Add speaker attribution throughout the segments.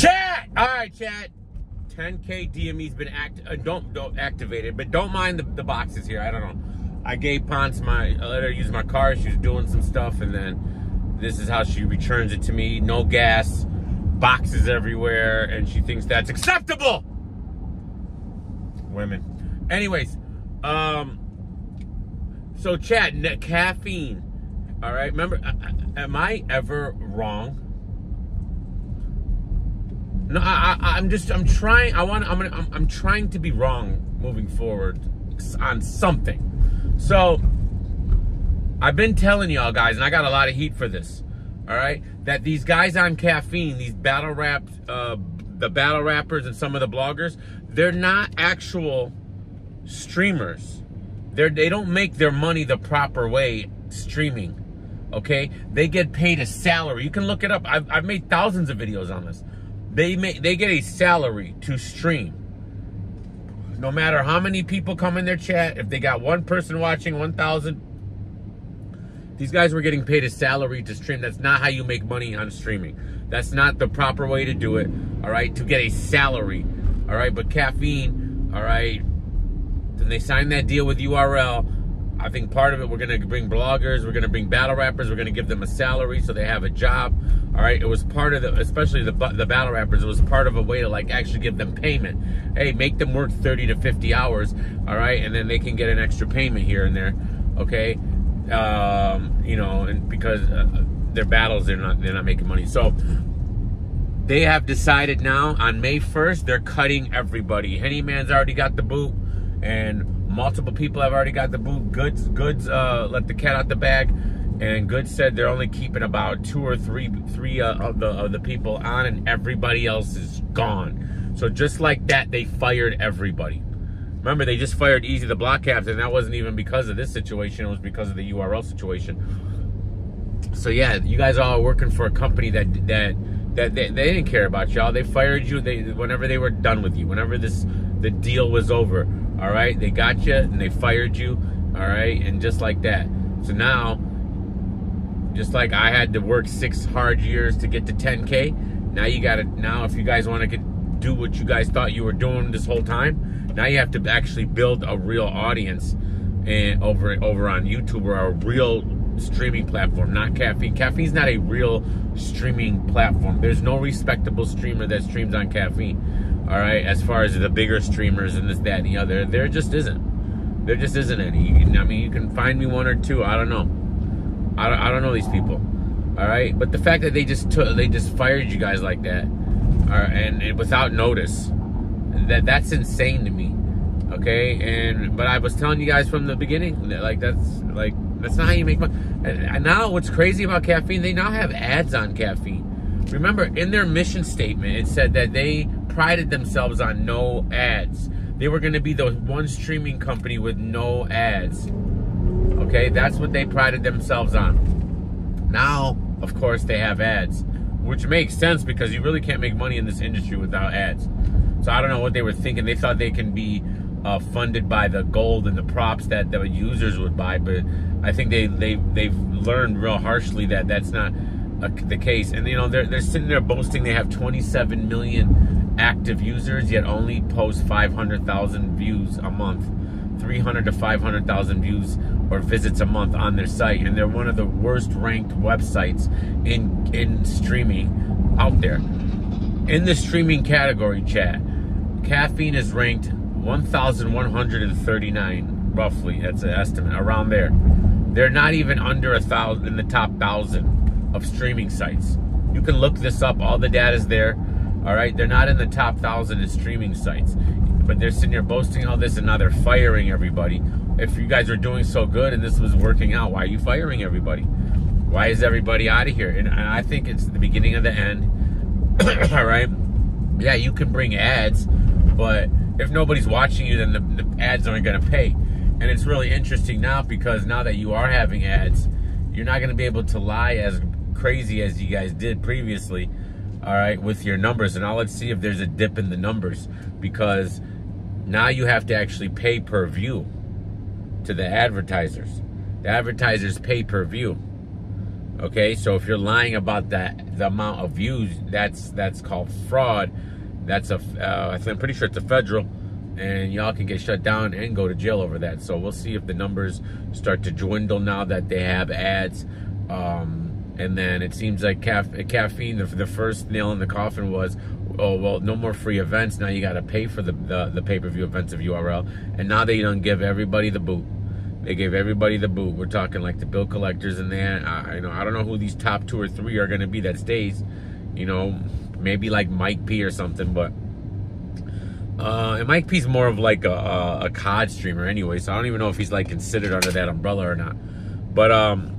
Speaker 1: Chat! All right, chat. 10K DME's been act uh, don't don't activated, but don't mind the, the boxes here. I don't know. I gave Ponce my I let her use my car. She was doing some stuff, and then this is how she returns it to me. No gas, boxes everywhere, and she thinks that's acceptable. Women. Anyways, um, so chat caffeine. All right, remember, am I ever wrong? No, I, I, am just, I'm trying. I want, I'm gonna, I'm, I'm trying to be wrong moving forward on something. So, I've been telling y'all guys, and I got a lot of heat for this. All right, that these guys on caffeine, these battle rap, uh, the battle rappers, and some of the bloggers, they're not actual streamers. They're, they don't make their money the proper way streaming. Okay, they get paid a salary. You can look it up. I've, I've made thousands of videos on this. They make they get a salary to stream. No matter how many people come in their chat, if they got one person watching, 1,000, these guys were getting paid a salary to stream. That's not how you make money on streaming. That's not the proper way to do it, all right? To get a salary, all right? But caffeine, all right? Then they sign that deal with URL I think part of it, we're going to bring bloggers, we're going to bring battle rappers, we're going to give them a salary so they have a job. All right, it was part of the, especially the the battle rappers, it was part of a way to like actually give them payment. Hey, make them work 30 to 50 hours, all right, and then they can get an extra payment here and there, okay? Um, you know, and because uh, their battles, they're not they're not making money. So they have decided now on May 1st, they're cutting everybody. Henny Man's already got the boot, and Multiple people have already got the boot. Goodz, Goodz, uh, let the cat out the bag, and Goodz said they're only keeping about two or three, three uh, of the of the people on, and everybody else is gone. So just like that, they fired everybody. Remember, they just fired Eazy the block captain. That wasn't even because of this situation. It was because of the URL situation. So yeah, you guys all are working for a company that that that they, they didn't care about y'all. They fired you. They whenever they were done with you. Whenever this the deal was over. All right, they got you and they fired you. All right, and just like that. So now, just like I had to work six hard years to get to 10K, now you got to, now if you guys want to do what you guys thought you were doing this whole time, now you have to actually build a real audience and over over on YouTube or a real streaming platform, not caffeine. Caffeine's not a real streaming platform. There's no respectable streamer that streams on caffeine. All right, as far as the bigger streamers and this, that, and the other, there just isn't. There just isn't any. You can, I mean, you can find me one or two. I don't know. I don't, I don't know these people. All right, but the fact that they just took, they just fired you guys like that, and, and without notice, that that's insane to me. Okay, and but I was telling you guys from the beginning, that, like that's like that's not how you make money. And now, what's crazy about caffeine? They now have ads on caffeine. Remember, in their mission statement, it said that they prided themselves on no ads. They were going to be the one streaming company with no ads. Okay, that's what they prided themselves on. Now, of course, they have ads, which makes sense because you really can't make money in this industry without ads. So I don't know what they were thinking. They thought they can be uh, funded by the gold and the props that the users would buy, but I think they they they've learned real harshly that that's not uh, the case. And you know they're they're sitting there boasting they have 27 million active users, yet only post 500,000 views a month, 300 to 500,000 views or visits a month on their site, and they're one of the worst ranked websites in in streaming out there. In the streaming category, chat, caffeine is ranked 1,139, roughly. That's an estimate around there. They're not even under a thousand in the top thousand of streaming sites. You can look this up. All the data is there. All right, they're not in the top thousand of streaming sites, but they're sitting here boasting all this, and now they're firing everybody. If you guys are doing so good and this was working out, why are you firing everybody? Why is everybody out of here? And I think it's the beginning of the end. all right, yeah, you can bring ads, but if nobody's watching you, then the, the ads aren't going to pay. And it's really interesting now because now that you are having ads, you're not going to be able to lie as crazy as you guys did previously all right, with your numbers. And now let's see if there's a dip in the numbers because now you have to actually pay per view to the advertisers. The advertisers pay per view. Okay, so if you're lying about that the amount of views, that's that's called fraud. That's a uh, I'm pretty sure it's a federal, and y'all can get shut down and go to jail over that. So we'll see if the numbers start to dwindle now that they have ads. Um, and then it seems like caf- caffeine. The, the first nail in the coffin was, oh well, no more free events. Now you got to pay for the the, the pay per view events of URL, and now they don't give everybody the boot. They gave everybody the boot. We're talking like the bill collectors in there. I, you know, I don't know who these top two or three are going to be that stays. You know, maybe like Mike P or something, but uh, and Mike P's more of like a, a, a COD streamer anyway, so I don't even know if he's like considered under that umbrella or not. But um,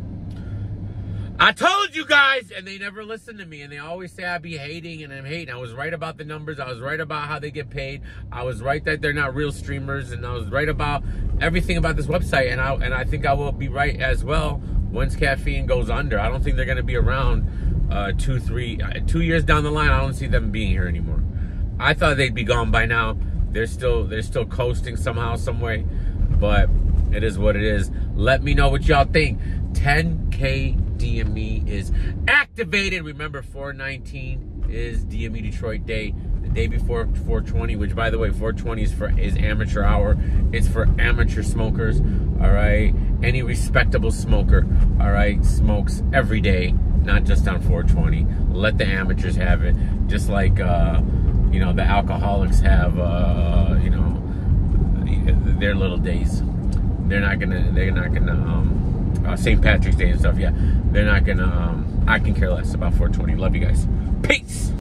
Speaker 1: I told you guys, and they never listen to me, and they always say I be hating and I'm hating. I was right about the numbers. I was right about how they get paid. I was right that they're not real streamers, and I was right about everything about this website. And I and I think I will be right as well once caffeine goes under. I don't think they're going to be around uh, two, three, uh, two years down the line. I don't see them being here anymore. I thought they'd be gone by now. They're still they're still coasting somehow, some way, but it is what it is. Let me know what y'all think. 10k DME is activated. Remember, 419 is DME Detroit Day. The day before 420, which by the way, 420 is for is amateur hour. It's for amateur smokers. All right, any respectable smoker. All right, smokes every day, not just on 420. Let the amateurs have it, just like uh, you know the alcoholics have. Uh, you know their little days. They're not gonna. They're not gonna. Um, uh, St. Patrick's Day and stuff. Yeah, they're not gonna. Um, I can care less about 420. Love you guys. Peace.